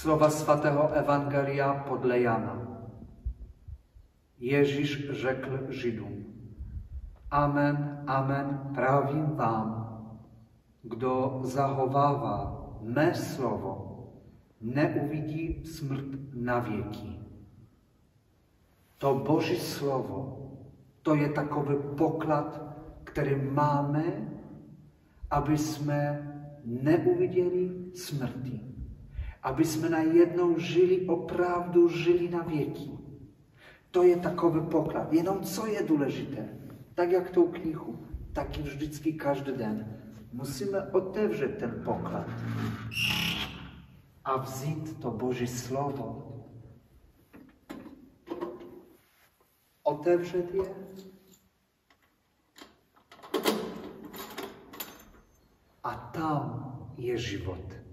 Słowa swatego Ewangelia podle Jana. Ježíš řekl Židům, Amen, amen, pravím vám, kdo zachovává mé slovo, neuvidí smrt na věky. To Boží slovo, to je takový poklad, který máme, aby jsme neuviděli smrti. abyśmy na jedną żyli o żyli na wieki. To jest takowy poklad, jedną no, co je důležité. Tak jak to u knichu, tak i każdy den. Musimy otewrzeć ten poklad, a wziąć to Boże Słowo. Otewrzeć je a tam jest život.